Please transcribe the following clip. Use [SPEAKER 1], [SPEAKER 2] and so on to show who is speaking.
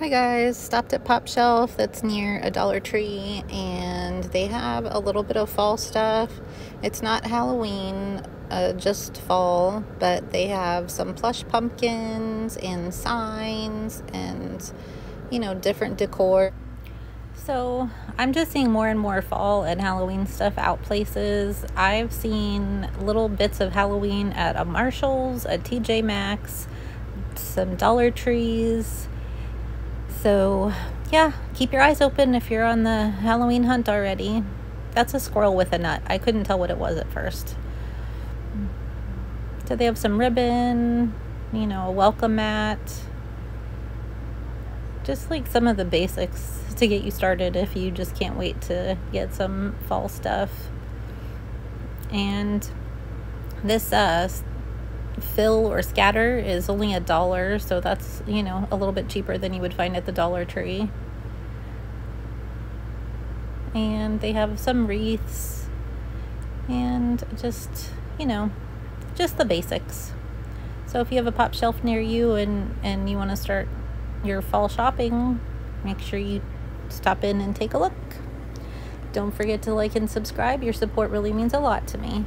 [SPEAKER 1] Hi guys, stopped at Pop Shelf that's near a Dollar Tree and they have a little bit of fall stuff. It's not Halloween, uh, just fall, but they have some plush pumpkins and signs and you know, different decor. So I'm just seeing more and more fall and Halloween stuff out places. I've seen little bits of Halloween at a Marshalls, a TJ Maxx, some Dollar Trees so, yeah, keep your eyes open if you're on the Halloween hunt already. That's a squirrel with a nut. I couldn't tell what it was at first. So, they have some ribbon, you know, a welcome mat. Just like some of the basics to get you started if you just can't wait to get some fall stuff. And this uh, fill or scatter is only a dollar, so that's, you know, a little bit cheaper than you would find at the Dollar Tree. And they have some wreaths and just, you know, just the basics. So if you have a pop shelf near you and, and you want to start your fall shopping, make sure you stop in and take a look. Don't forget to like and subscribe. Your support really means a lot to me.